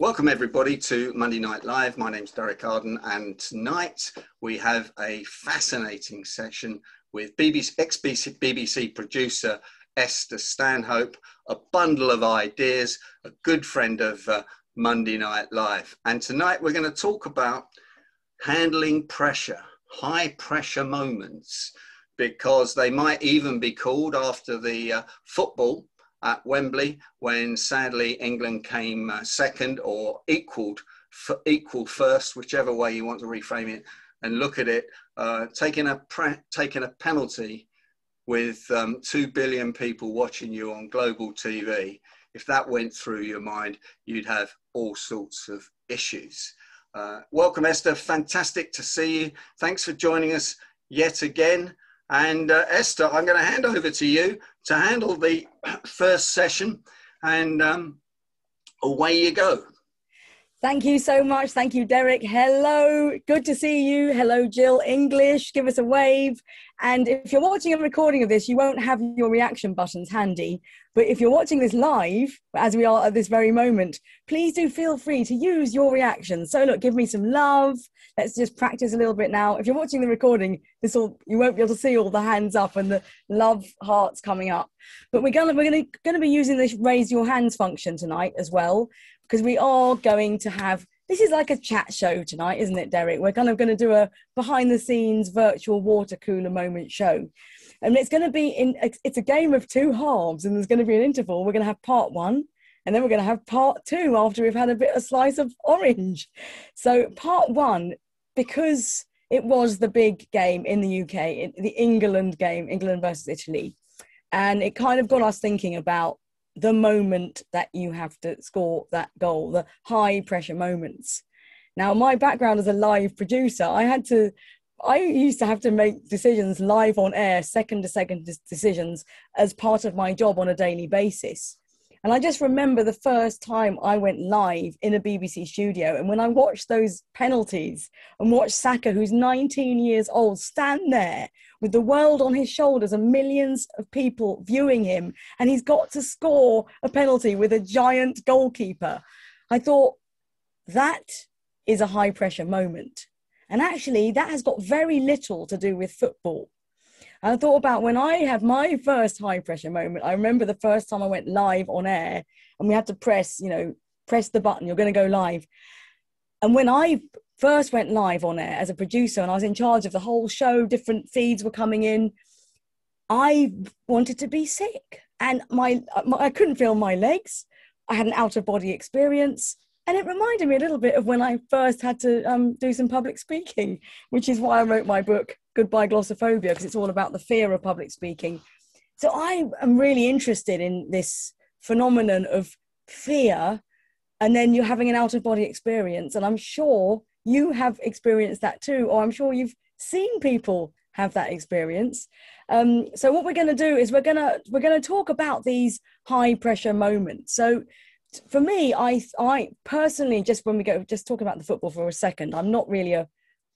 Welcome everybody to Monday Night Live. My name's Derek Arden and tonight we have a fascinating session with BBC, ex-BBC BBC producer Esther Stanhope, a bundle of ideas, a good friend of uh, Monday Night Live. And tonight we're going to talk about handling pressure, high pressure moments, because they might even be called after the uh, football at Wembley when sadly England came uh, second or equaled f- equal first, whichever way you want to reframe it, and look at it, uh, taking a pre- taking a penalty with um, two billion people watching you on global TV. If that went through your mind, you'd have all sorts of issues. Uh, welcome, Esther. Fantastic to see you. Thanks for joining us yet again. And uh, Esther, I'm going to hand over to you to handle the first session, and um, away you go. Thank you so much. Thank you, Derek. Hello. Good to see you. Hello, Jill English. Give us a wave. And if you're watching a recording of this, you won't have your reaction buttons handy. But if you're watching this live, as we are at this very moment, please do feel free to use your reactions. So, look, give me some love. Let's just practice a little bit now. If you're watching the recording, this will you won't be able to see all the hands up and the love hearts coming up. But we're gonna we're gonna gonna be using this raise your hands function tonight as well because we are going to have this is like a chat show tonight, isn't it, Derek? We're kind of going to do a behind the scenes virtual water cooler moment show. And it's going to be in, it's a game of two halves, and there's going to be an interval. We're going to have part one, and then we're going to have part two after we've had a bit of slice of orange. So, part one, because it was the big game in the UK, the England game, England versus Italy, and it kind of got us thinking about the moment that you have to score that goal, the high pressure moments. Now, my background as a live producer, I had to, I used to have to make decisions live on air, second to second decisions as part of my job on a daily basis. And I just remember the first time I went live in a BBC studio. And when I watched those penalties and watched Saka, who's 19 years old, stand there with the world on his shoulders and millions of people viewing him, and he's got to score a penalty with a giant goalkeeper, I thought that is a high pressure moment. And actually, that has got very little to do with football. I thought about when I had my first high pressure moment. I remember the first time I went live on air and we had to press, you know, press the button, you're going to go live. And when I first went live on air as a producer and I was in charge of the whole show, different feeds were coming in, I wanted to be sick. And my, my I couldn't feel my legs. I had an out of body experience. And it reminded me a little bit of when I first had to um, do some public speaking, which is why I wrote my book, Goodbye Glossophobia, because it's all about the fear of public speaking. So I am really interested in this phenomenon of fear and then you're having an out of body experience. And I'm sure you have experienced that too, or I'm sure you've seen people have that experience. Um, so what we're going to do is we're going to we're going to talk about these high pressure moments. So for me, I I personally just when we go just talk about the football for a second, I'm not really a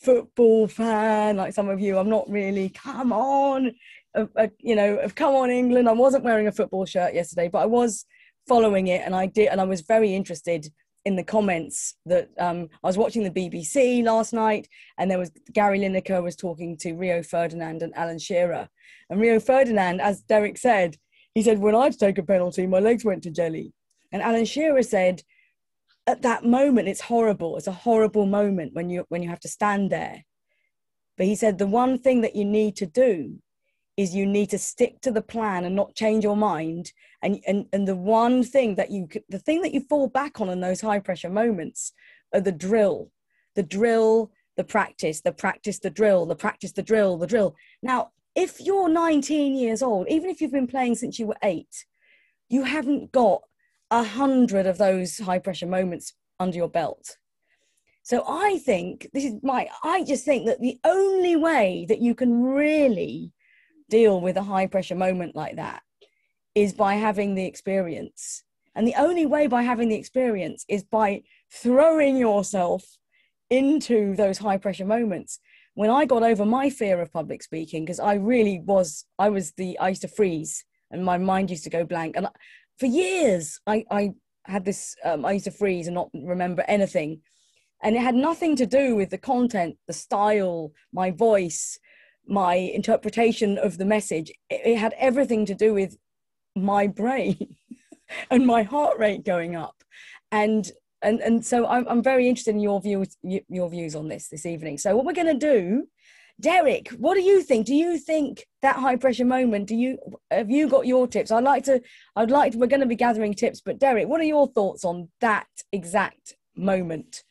football fan like some of you. I'm not really come on, uh, uh, you know, come on England. I wasn't wearing a football shirt yesterday, but I was following it, and I did, and I was very interested in the comments that um, I was watching the BBC last night, and there was Gary Lineker was talking to Rio Ferdinand and Alan Shearer, and Rio Ferdinand, as Derek said, he said when I would take a penalty, my legs went to jelly. And Alan Shearer said, at that moment, it's horrible. It's a horrible moment when you when you have to stand there. But he said the one thing that you need to do is you need to stick to the plan and not change your mind. And and and the one thing that you the thing that you fall back on in those high pressure moments are the drill, the drill, the practice, the practice, the drill, the practice, the drill, the drill. Now, if you're 19 years old, even if you've been playing since you were eight, you haven't got a hundred of those high pressure moments under your belt. So I think this is my, I just think that the only way that you can really deal with a high pressure moment like that is by having the experience. And the only way by having the experience is by throwing yourself into those high pressure moments. When I got over my fear of public speaking, because I really was, I was the, I used to freeze and my mind used to go blank. And for years, I, I had this. Um, I used to freeze and not remember anything, and it had nothing to do with the content, the style, my voice, my interpretation of the message. It, it had everything to do with my brain and my heart rate going up, and and and so I'm I'm very interested in your views your views on this this evening. So what we're going to do Derek, what do you think? Do you think that high pressure moment? Do you have you got your tips? I'd like to. I'd like to. We're going to be gathering tips, but Derek, what are your thoughts on that exact moment?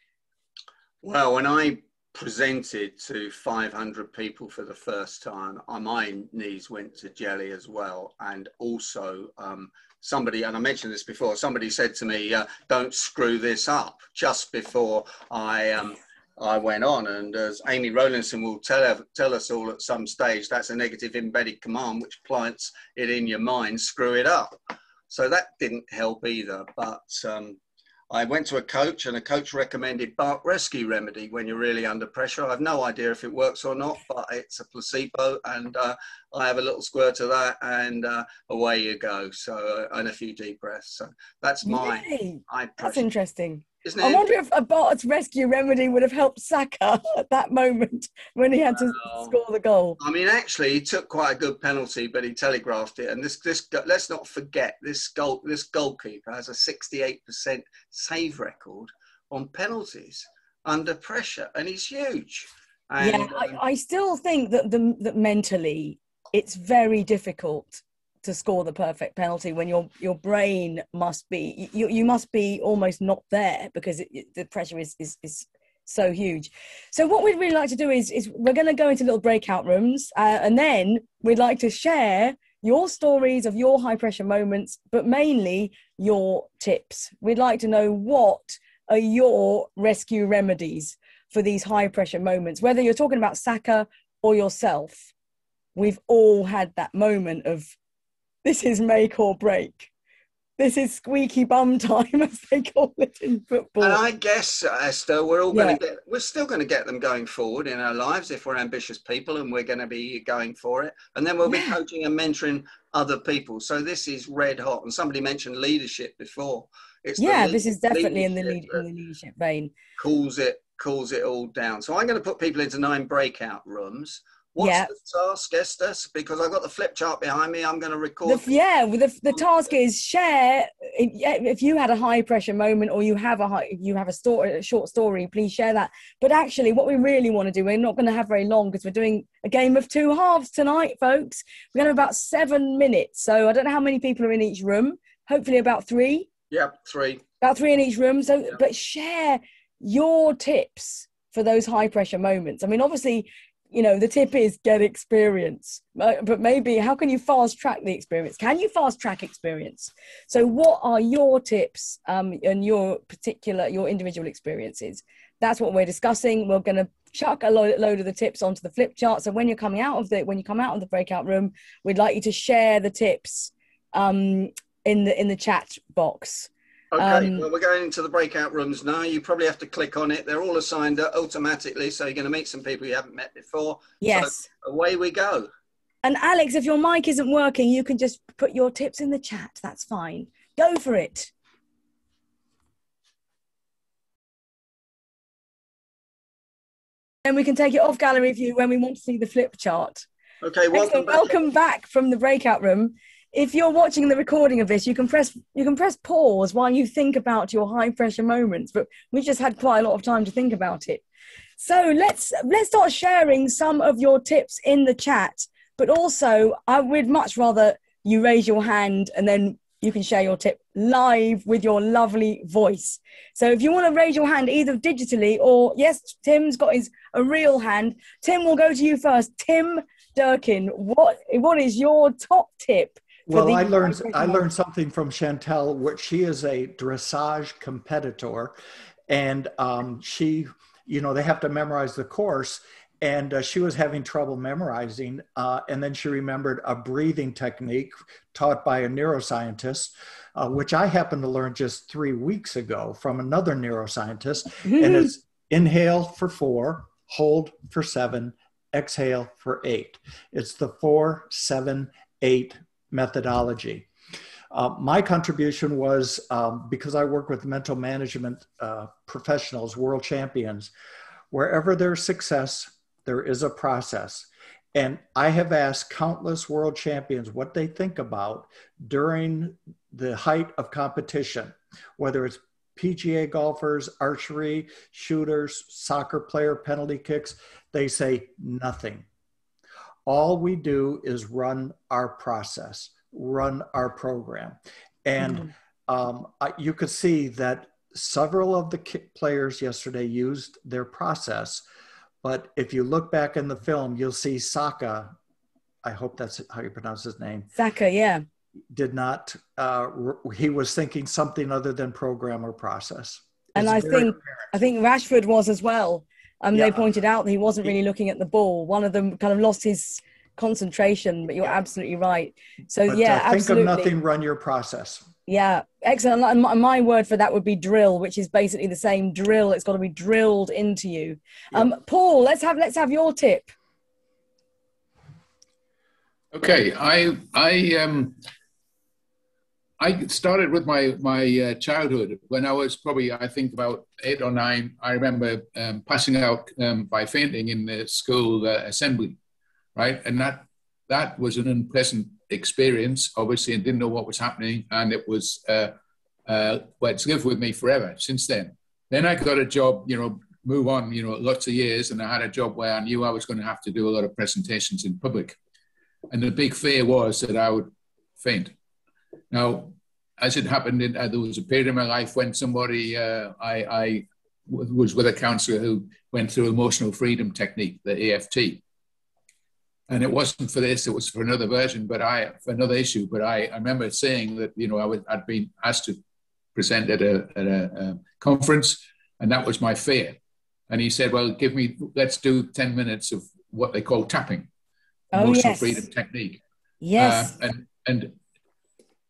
Well, when I presented to 500 people for the first time, uh, my knees went to jelly as well, and also um, somebody, and I mentioned this before, somebody said to me, uh, "Don't screw this up." Just before I. Um, I went on. And as Amy Rowlinson will tell, tell us all at some stage, that's a negative embedded command which plants it in your mind, screw it up. So that didn't help either. But um, I went to a coach and a coach recommended Bach Rescue Remedy when you're really under pressure. I have no idea if it works or not, but it's a placebo and uh, I have a little squirt of that and uh, away you go. So, uh, and a few deep breaths. So that's my. Really? That's interesting. Isn't I wonder if a Bach's rescue remedy would have helped Saka at that moment when he had to score the goal. I mean, actually, he took quite a good penalty, but he telegraphed it. And this, this, let's not forget, this goal, this goalkeeper has a 68% save record on penalties under pressure, and he's huge. And, yeah, I, um, I still think that the that mentally it's very difficult to score the perfect penalty when your your brain must be you, you must be almost not there because it, the pressure is, is is so huge. So what we'd really like to do is is we're going to go into little breakout rooms uh, and then we'd like to share your stories of your high pressure moments but mainly your tips. We'd like to know what are your rescue remedies for these high pressure moments whether you're talking about Saka or yourself. We've all had that moment of this is make or break. This is squeaky bum time, as they call it in football. And I guess, Esther, we're all going to get, we're still going to get them going forward in our lives if we're ambitious people and we're going to be going for it. And then we'll be yeah. coaching and mentoring other people. So this is red hot. And somebody mentioned leadership before. It's yeah, this is definitely in the, lead, in the leadership vein. Cools it, cools it all down. So I'm going to put people into nine breakout rooms What's yeah. the task, Esther? Because I've got the flip chart behind me. I'm going to record. The, yeah, the, the oh, task is share. If you had a high pressure moment or you have a high, you have a story, a short story, please share that. But actually, what we really want to do, we're not going to have very long because we're doing a game of two halves tonight, folks. We're going to have about seven minutes. So I don't know how many people are in each room. Hopefully, about three. Yeah, three. About three in each room. So, yeah. but share your tips for those high pressure moments. I mean, obviously, you know the tip is get experience. But maybe how can you fast track the experience? Can you fast track experience? So what are your tips um, and your particular your individual experiences? That's what we're discussing. We're going to chuck a load, load of the tips onto the flip chart. So when you're coming out of the when you come out of the breakout room we'd like you to share the tips um, in the in the chat box Okay, um, well, we're going into the breakout rooms now. You probably have to click on it. They're all assigned automatically, so you're going to meet some people you haven't met before. Yes. So away we go. And Alex, if your mic isn't working, you can just put your tips in the chat. That's fine. Go for it. And we can take it off gallery view when we want to see the flip chart. Okay, welcome back. welcome back from the breakout room if you're watching the recording of this, you can press you can press pause while you think about your high pressure moments. But we just had quite a lot of time to think about it. So let's let's start sharing some of your tips in the chat. But also, I would much rather you raise your hand and then you can share your tip live with your lovely voice. So if you want to raise your hand either digitally or yes, Tim's got his a real hand. Tim, will go to you first. Tim Durkin, what what is your top tip well, I learned I learned something from Chantel, which she is a dressage competitor, and um, she, you know, they have to memorize the course, and uh, she was having trouble memorizing, uh, and then she remembered a breathing technique taught by a neuroscientist, uh, which I happened to learn just three weeks ago from another neuroscientist, mm-hmm. and it's inhale for four, hold for seven, exhale for eight. It's the four, seven, eight methodology. Uh, my contribution was um, because I work with mental management uh, professionals, world champions, wherever there's success, there is a process. And I have asked countless world champions what they think about during the height of competition, whether it's PGA golfers, archery, shooters, soccer player, penalty kicks. They say nothing. All we do is run our process, run our program. And mm-hmm. um, you could see that several of the players yesterday used their process but if you look back in the film, you'll see Saka. I hope that's how you pronounce his name. Saka, yeah. Did not. Uh, he was thinking something other than program or process. And I think apparent. I think Rashford was as well. Um, yeah. They pointed out that he wasn't really looking at the ball. One of them kind of lost his concentration. But you're absolutely right. So but, yeah, uh, think absolutely. of nothing. Run your process. Yeah, excellent. And my word for that would be drill, which is basically the same drill. It's got to be drilled into you. Yeah. Um, Paul, let's have let's have your tip. Okay, I I um I started with my my uh, childhood when I was probably I think about eight or nine. I remember um, passing out um, by fainting in the school uh, assembly, right, and that that was an unpleasant experience, obviously, and didn't know what was happening. And it was, uh, uh, well, it's lived with me forever since then. Then I got a job, you know, move on, you know, lots of years, and I had a job where I knew I was going to have to do a lot of presentations in public. And the big fear was that I would faint. Now, as it happened, in, uh, there was a period in my life when somebody, uh, I, I was with a counselor who went through emotional freedom technique, the EFT and it wasn't for this; it was for another version, but I for another issue. But I, I remember saying that you know I was I'd been asked to present at a at a, a conference, and that was my fear. And he said, "Well, give me let's do ten minutes of what they call tapping, oh, emotional yes. freedom technique." Yes, uh, and and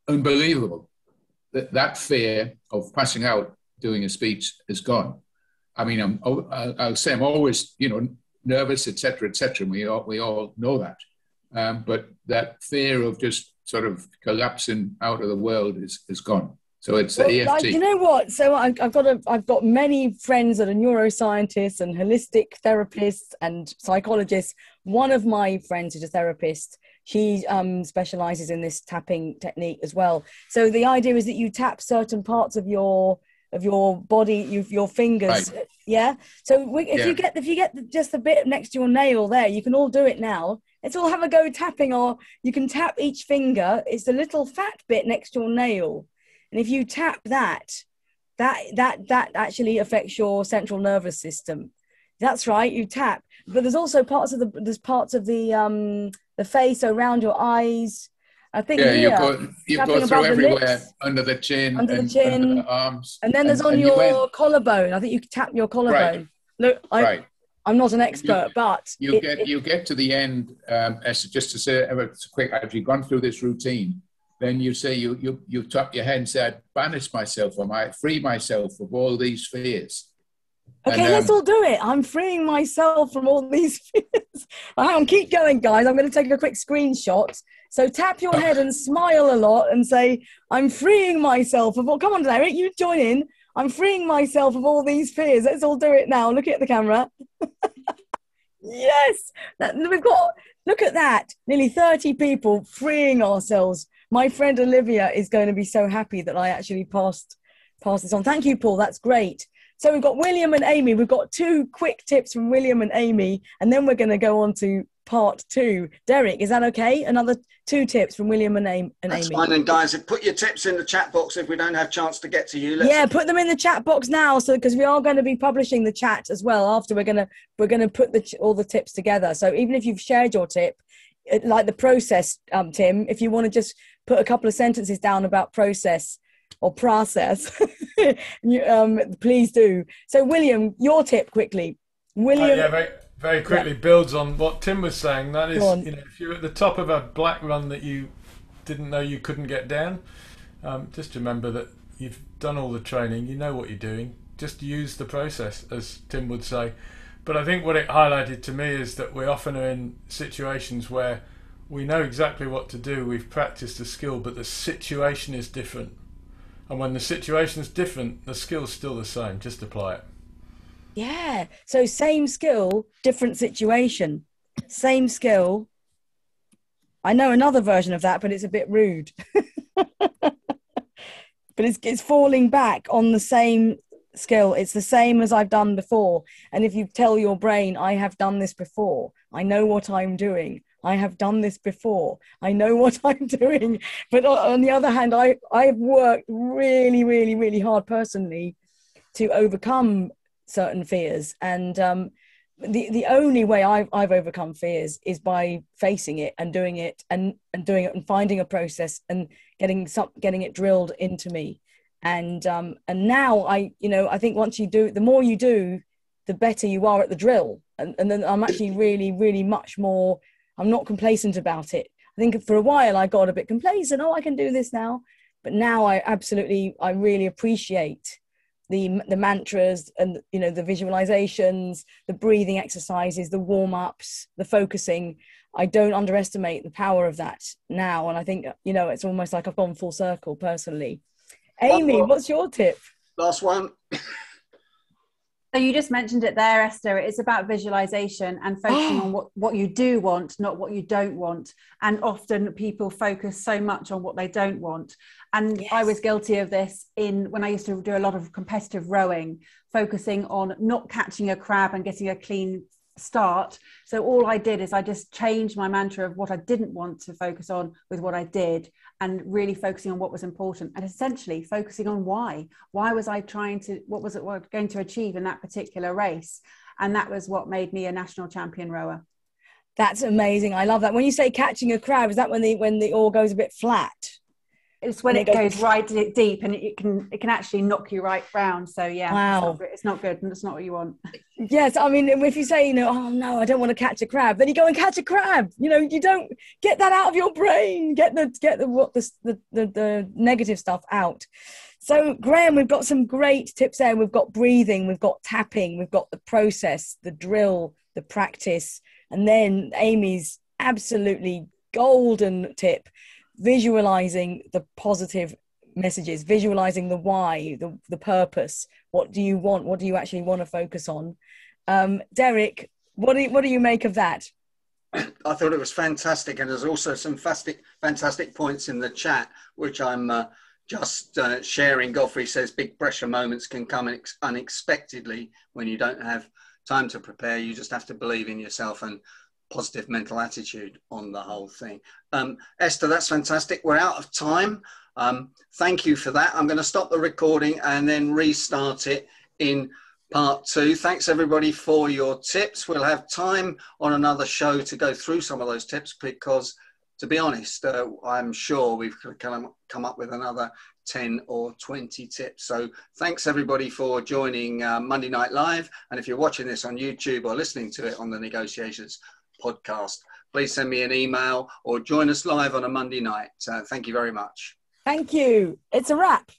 unbelievable that that fear of passing out doing a speech is gone. I mean, I'm, I'll say I'm always, you know, nervous, etc., etc. We all we all know that, um, but that fear of just sort of collapsing out of the world is is gone. So it's well, EFT. Like, you know what? So I, I've got a, I've got many friends that are neuroscientists and holistic therapists and psychologists. One of my friends is a therapist. She um, specializes in this tapping technique as well. So the idea is that you tap certain parts of your of your body, you, your fingers. Right. Yeah. So we, if yeah. you get if you get just the bit next to your nail there, you can all do it now. Let's all have a go tapping, or you can tap each finger. It's the little fat bit next to your nail, and if you tap that, that that that actually affects your central nervous system. That's right. You tap, but there's also parts of the there's parts of the um the face around your eyes I think yeah, you go you go through everywhere under the chin, under the chin, under the arms, and then there's and, on and your you collarbone. I think you tap your collarbone. Right. Look, I, right. I'm not an expert, you, but you it, get it, you get to the end. Um, as just to say, it's quick. Have you gone through this routine? Then you say you you you tap your head and say, "I banish myself, or I free myself of all these fears." Okay, and, um, let's all do it. I'm freeing myself from all these fears. Hang on, keep going, guys. I'm going to take a quick screenshot so tap your head and smile a lot and say, I'm freeing myself of all, come on, Derek, you join in. I'm freeing myself of all these fears. Let's all do it now. Look at the camera. yes, we've got, look at that. Nearly 30 people freeing ourselves. My friend Olivia is going to be so happy that I actually passed, passed this on. Thank you, Paul. That's great. So we've got William and Amy. We've got two quick tips from William and Amy, and then we're going to go on to part two. Derek, is that okay? Another two tips from William and, Amy. That's fine. And guys, put your tips in the chat box if we don't have chance to get to you. Let's... Yeah, put them in the chat box now, so because we are going to be publishing the chat as well. After we're gonna we're gonna put the all the tips together. So even if you've shared your tip, like the process, um, Tim, if you want to just put a couple of sentences down about process or process, um, please do. So William, your tip quickly. William. Uh, yeah, very, very quickly yeah. builds on what Tim was saying. That is, you know, if you're at the top of a black run that you didn't know you couldn't get down, um, just remember that you've done all the training. You know what you're doing. Just use the process, as Tim would say. But I think what it highlighted to me is that we often are in situations where we know exactly what to do. We've practiced the skill, but the situation is different. And when the situation is different, the skill's still the same. Just apply it. Yeah. So same skill, different situation. Same skill. I know another version of that, but it's a bit rude. but it's it's falling back on the same skill. It's the same as I've done before. And if you tell your brain, I have done this before, I know what I'm doing. I have done this before. I know what I'm doing. But on the other hand, I, I've worked really, really, really hard personally to overcome certain fears. And um, the, the only way I've, I've overcome fears is by facing it and doing it and, and doing it and finding a process and getting some, getting it drilled into me and um, and now I you know I think once you do the more you do the better you are at the drill and, and then I'm actually really really much more I'm not complacent about it. I think for a while I got a bit complacent oh I can do this now. But now I absolutely I really appreciate the the mantras and you know the visualizations the breathing exercises the warm-ups the focusing. I don't underestimate the power of that now and I think you know it's almost like I've gone full circle personally. Amy, what's your tip? Last one. So you just mentioned it there, Esther. It's about visualization and focusing on what, what you do want, not what you don't want. And often people focus so much on what they don't want. And yes. I was guilty of this in when I used to do a lot of competitive rowing, focusing on not catching a crab and getting a clean start. So all I did is I just changed my mantra of what I didn't want to focus on with what I did and really focusing on what was important and essentially focusing on why. Why was I trying to what was it going to achieve in that particular race? And that was what made me a national champion rower. That's amazing. I love that. When you say catching a crab, is that when the when the oar goes a bit flat? It's when it, it goes, goes right deep and it can it can actually knock you right round. So yeah, wow. it's, not, good and it's not what you want. Yes, I mean if you say you know oh no I don't want to catch a crab, then you go and catch a crab. You know you don't get that out of your brain. Get the get the what the the, the, the negative stuff out. So Graham, we've got some great tips there. We've got breathing, we've got tapping, we've got the process, the drill, the practice, and then Amy's absolutely golden tip visualizing the positive messages visualizing the why the, the purpose. What do you want? What do you actually want to focus on? Um, derek what do you, what do you make of that? I thought it was fantastic and there's also some fantastic fantastic points in the chat which i'm uh, just uh, sharing. Godfrey says big pressure moments can come ex- unexpectedly when you don't have time to prepare. You just have to believe in yourself and positive mental attitude on the whole thing. Um, Esther, that's fantastic. We're out of time. Um, thank you for that. I'm going to stop the recording and then restart it in part two. Thanks everybody for your tips. We'll have time on another show to go through some of those tips because, to be honest, uh, I'm sure we've come, come up with another 10 or 20 tips. So thanks everybody for joining uh, Monday Night Live. And if you're watching this on YouTube or listening to it on the Negotiations podcast, please send me an email or join us live on a Monday night. Uh, thank you very much. Thank you. It's a wrap.